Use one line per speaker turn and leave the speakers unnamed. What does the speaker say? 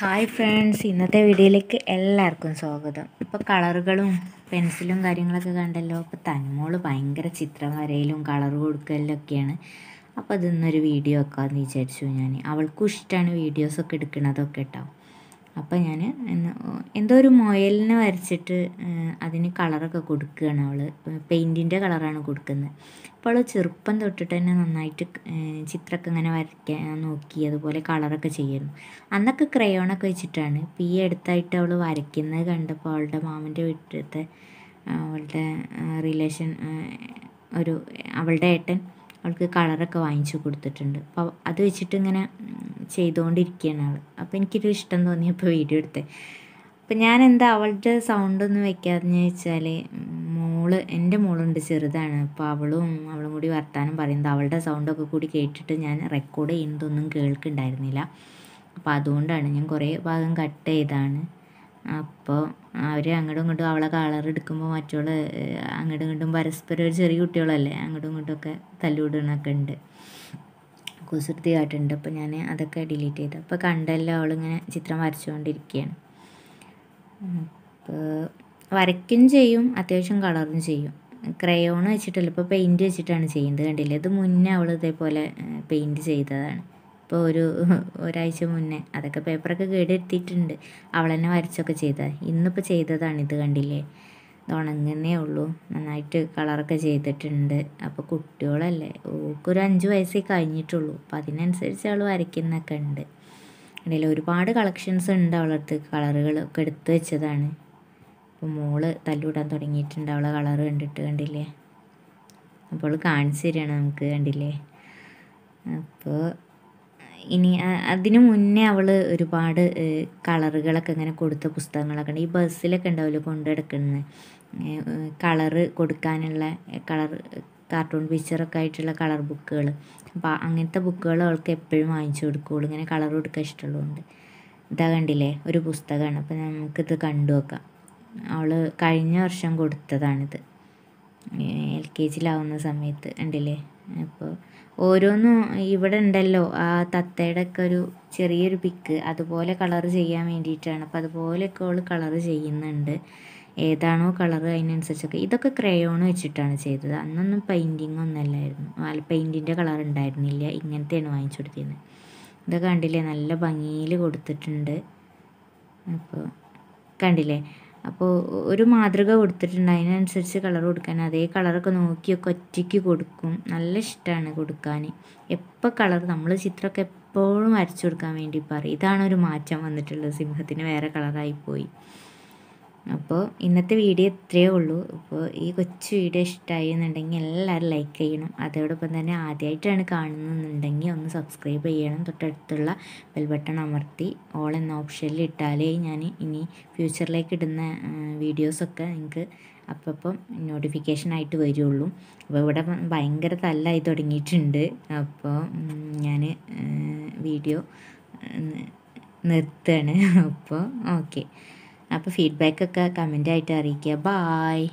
Hi friends ഇന്നത്തെ വീഡിയോയിലേക്ക് എല്ലാവർക്കും സ്വാഗതം. ഇപ്പോൾ കളറുകളും പെൻസിലും കാര്യങ്ങളൊക്കെ കണ്ടല്ലോ. അപ്പോൾ തന്മോൾ ഭയങ്കര ചിത്രം വരയിലും കളർ കൊടുക്കലൊക്കെയാണ് അപ്പോൾ അതിന്നൊരു വീഡിയോ ആക്കാമെന്ന് വിചാരിച്ചു ഞാൻ അവൾക്കും ഇഷ്ടമാണ് വീഡിയോസൊക്കെ എടുക്കണതൊക്കെ കേട്ടോ അപ്പോൾ ഞാൻ എന്തോ ഒരു മുയലിനെ വരച്ചിട്ട് അതിന് കളറൊക്കെ കൊടുക്കുകയാണ് അവൾ പെയിന്റിന്റെ കളറാണ് കൊടുക്കുന്നത്. അപ്പോൾ അവൾ ചെറുപ്പം തൊട്ടിട്ട് തന്നെ നന്നായിട്ട് ചിത്രമൊക്കെ ഇങ്ങനെ വരയ്ക്കാൻ നോക്കി അതുപോലെ കളറൊക്കെ ചെയ്യുന്നു. അന്നൊക്കെ ക്രയോണൊക്കെ വെച്ചിട്ടാണ്. ഇപ്പോൾ ഈ അടുത്തായിട്ട് അവൾ വരയ്ക്കുന്നത് കണ്ടപ്പോൾ അവളുടെ മാമന്റെ വീട്ടിലത്തെ അവളുടെ റിലേഷൻ ഒരു അവളുടെ ഏട്ടൻ അവൾക്ക് കളറൊക്കെ വാങ്ങിച്ചു കൊടുത്തിട്ടുണ്ട്. അപ്പോൾ അത് വെച്ചിട്ട് ഇങ്ങനെ ചെയ്തുകൊണ്ടിരിക്കുകയാണ് അവൾ അപ്പോൾ എനിക്കൊരു ഇഷ്ടം തോന്നിയപ്പോൾ വീഡിയോ എടുത്തത് അപ്പം ഞാൻ എന്താ അവളുടെ സൗണ്ടൊന്നും വെക്കാതെന്ന് വെച്ചാൽ മോൾ എന്റെ മോളുണ്ട് ചെറുതാണ്. അപ്പോൾ അവളും അവളും കൂടി വർത്താനം പറയുന്നത് അവളുടെ സൗണ്ടൊക്കെ കൂടി കേട്ടിട്ട് ഞാൻ റെക്കോർഡ് ചെയ്യുന്നതൊന്നും കേൾക്കുന്നുണ്ടായിരുന്നില്ല. അപ്പോൾ അതുകൊണ്ടാണ് ഞാൻ കുറേ ഭാഗം കട്ട് ചെയ്താണ് അപ്പോൾ അവർ അങ്ങോട്ടും ഇങ്ങോട്ടും അവളെ കളർ എടുക്കുമ്പോൾ മറ്റുള്ള അങ്ങോട്ടും ഇങ്ങോട്ടും പരസ്പരം ഒരു ചെറിയ കുട്ടികളല്ലേ അങ്ങോട്ടും ഇങ്ങോട്ടും ഒക്കെ തല്ലുവിടണൊക്കെ ഉണ്ട്. കുസൃതി കാട്ടുണ്ട് അപ്പോൾ ഞാൻ അതൊക്കെ ഡിലീറ്റ് ചെയ്തു. അപ്പോൾ കണ്ടല്ലോ അവളിങ്ങനെ ചിത്രം വരച്ചുകൊണ്ടിരിക്കുകയാണ് അപ്പോൾ വരയ്ക്കും ചെയ്യും അത്യാവശ്യം കളറും ചെയ്യും. ക്രയോൺ വെച്ചിട്ടല്ല ഇപ്പോൾ പെയിന്റ് വെച്ചിട്ടാണ് ചെയ്യുന്നത് കണ്ടില്ലേ? ഇത് മുന്നേ അവൾ ഇതേപോലെ പെയിന്റ് ചെയ്തതാണ്. ഇപ്പോൾ ഒരു ഒരാഴ്ച മുന്നേ അതൊക്കെ പേപ്പറൊക്കെ കേടെടുത്തിട്ടുണ്ട് അവൾ തന്നെ വരച്ചൊക്കെ ചെയ്തത്. ഇന്നിപ്പോൾ ചെയ്തതാണ് ഇത് കണ്ടില്ലേ? ഇത് ഉണങ്ങുന്നേ ഉള്ളൂ. നന്നായിട്ട് കളറൊക്കെ ചെയ്തിട്ടുണ്ട്. അപ്പോൾ കുട്ടികളല്ലേ ഓക്കൊരു അഞ്ച് വയസ്സേ കഴിഞ്ഞിട്ടുള്ളൂ. അപ്പോൾ അതിനനുസരിച്ച് അവൾ വരയ്ക്കുന്നൊക്കെ ഉണ്ട്. ഇടയിൽ ഒരുപാട് കളക്ഷൻസ് ഉണ്ട് അവളടുത്ത് കളറുകളൊക്കെ എടുത്തു വെച്ചതാണ്. അപ്പോൾ മോൾ തല്ലുവിടാൻ തുടങ്ങിയിട്ടുണ്ട്. അവളെ കളർ കണ്ടിട്ട് കണ്ടില്ലേ? അപ്പോൾ കാണിച്ചു തരികയാണ് നമുക്ക് കണ്ടില്ലേ? അപ്പോൾ ഇനി അതിന് മുന്നേ അവൾ ഒരുപാട് കളറുകളൊക്കെ ഇങ്ങനെ കൊടുത്ത പുസ്തകങ്ങളൊക്കെ ഉണ്ട്. ഈ ബസ്സിലൊക്കെ ഉണ്ടാവില്ല കൊണ്ടുനടക്കുന്നത് കളറ് കൊടുക്കാനുള്ള കളർ കാർട്ടൂൺ പിക്ചറൊക്കെ ആയിട്ടുള്ള കളർ ബുക്കുകൾ അപ്പോൾ അങ്ങനത്തെ ബുക്കുകൾ അവൾക്ക് എപ്പോഴും വാങ്ങിച്ചു കൊടുക്കുകയുള്ളൂ ഇങ്ങനെ കളർ കൊടുക്കാൻ ഇഷ്ടമുള്ളതുകൊണ്ട്. ഇതാ കണ്ടില്ലേ? ഒരു പുസ്തകമാണ്. അപ്പോൾ നമുക്കിത് കണ്ടു നോക്കാം. അവൾ കഴിഞ്ഞ വർഷം കൊടുത്തതാണിത്. എൽ കെ ജിയിലാവുന്ന സമയത്ത് ഉണ്ടല്ലേ അപ്പോൾ ഓരോന്നും ഇവിടെ ഉണ്ടല്ലോ. ആ തത്തയുടെ ഒക്കെ ഒരു ചെറിയൊരു പിക്ക്. അതുപോലെ കളർ ചെയ്യാൻ വേണ്ടിയിട്ടാണ്. അപ്പോൾ അതുപോലെയൊക്കെ അവൾ കളർ ചെയ്യുന്നുണ്ട്. ഏതാണോ കളർ അതിനനുസരിച്ചൊക്കെ. ഇതൊക്കെ ക്രയോൺ വെച്ചിട്ടാണ് ചെയ്തത്. അന്നൊന്നും പെയിന്റിങ് ഒന്നല്ലായിരുന്നു. അല്ല പെയിന്റിന്റെ കളർ ഉണ്ടായിരുന്നില്ല. ഇങ്ങനത്തെയാണ് വാങ്ങിച്ചു കൊടുത്തിരുന്നത് ഇതൊക്കെ കണ്ടില്ലേ? നല്ല ഭംഗിയിൽ കൊടുത്തിട്ടുണ്ട്. അപ്പോൾ കണ്ടില്ലേ? അപ്പോൾ ഒരു മാതൃക കൊടുത്തിട്ടുണ്ട്. അതിനനുസരിച്ച് കളർ കൊടുക്കാൻ. അതേ കളറൊക്കെ നോക്കിയൊക്കെ ഒറ്റയ്ക്ക് കൊടുക്കും. നല്ല ഇഷ്ടമാണ് കൊടുക്കാൻ എപ്പോൾ കളർ നമ്മൾ ചിത്രമൊക്കെ എപ്പോഴും വരച്ചു കൊടുക്കാൻ വേണ്ടി പറയും. ഇതാണ് ഒരു മാറ്റം വന്നിട്ടുള്ളത്. സിംഹത്തിന് വേറെ കളറായിപ്പോയി അപ്പോൾ ഇന്നത്തെ വീഡിയോ ഇത്രയേ ഉള്ളൂ. അപ്പോൾ ഈ കൊച്ചു വീഡിയോ ഇഷ്ടമായി എന്നുണ്ടെങ്കിൽ എല്ലാവരും ലൈക്ക് ചെയ്യണം. അതോടൊപ്പം തന്നെ ആദ്യമായിട്ടാണ് കാണുന്നതെന്നുണ്ടെങ്കിൽ ഒന്ന് സബ്സ്ക്രൈബ് ചെയ്യണം. തൊട്ടടുത്തുള്ള ബെൽ ബട്ടൺ അമർത്തി ഓൾ എന്ന ഓപ്ഷനിൽ ഇട്ടാലേ ഞാൻ ഇനി ഫ്യൂച്ചറിലേക്ക് ഇടുന്ന വീഡിയോസൊക്കെ നിങ്ങൾക്ക് അപ്പം നോട്ടിഫിക്കേഷൻ ആയിട്ട് വരുള്ളൂ. അപ്പോൾ ഇവിടെ ഭയങ്കര തല്ലായി തുടങ്ങിയിട്ടുണ്ട്. അപ്പോൾ ഞാൻ വീഡിയോ നിർത്തുകയാണ് അപ്പോൾ ഓക്കെ അപ്പോൾ ഫീഡ്ബാക്കൊക്കെ കമന്റായിട്ട് അറിയിക്കുക. ബായ്